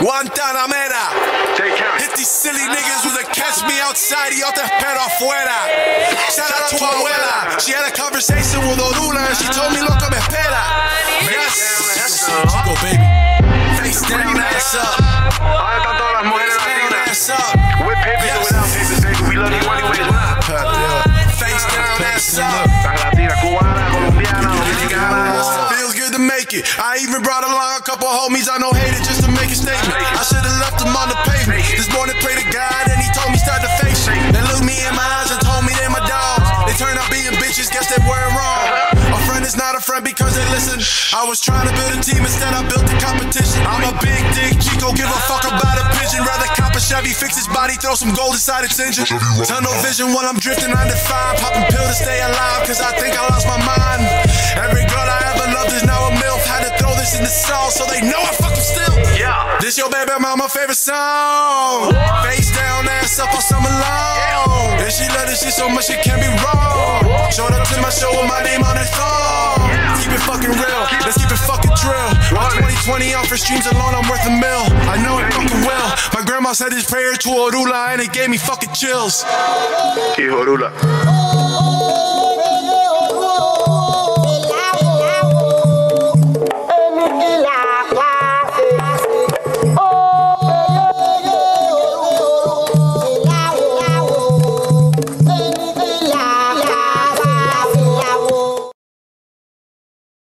Guantanamera. Hit these silly niggas with a catch me outside, y yo te espero afuera. Shout out to abuela. She had a conversation with Orula and she told me lo que me espera. Yes. Go, baby. Face down, ass up. Ahora están todas las mujeres latinas. With papers or without papers, baby. We love you anyway. Face down, ass up. Las latinas, cubanas, colombianas, dominicanas. Feels it. I even brought along a couple homies I know hated just to make a statement. I should have left them on the pavement. This morning prayed to God and he told me start to face it. They looked me in my eyes and told me they're my dogs. They turned out being bitches, guess they weren't wrong. A friend is not a friend because they listen. I was trying to build a team instead I built a competition. I'm a big dick Chico, give a fuck about a pigeon. Rather cop a Chevy, fix his body, throw some gold inside its engine. Tunnel vision while I'm drifting undefined. Popping pill to stay alive, cause I think I lost to throw this in the song so they know I fuck them still. Yeah. This your baby mama favorite song. Face down, ass up all summer long. And she love this shit so much it can't be wrong. Showed up to my show with my name on that song. Let's keep it fucking real. Let's keep it fucking drill. My 2020 on for streams alone, I'm worth a mill. I know it fucking well. My grandma said this prayer to Orula and it gave me fucking chills. Orula.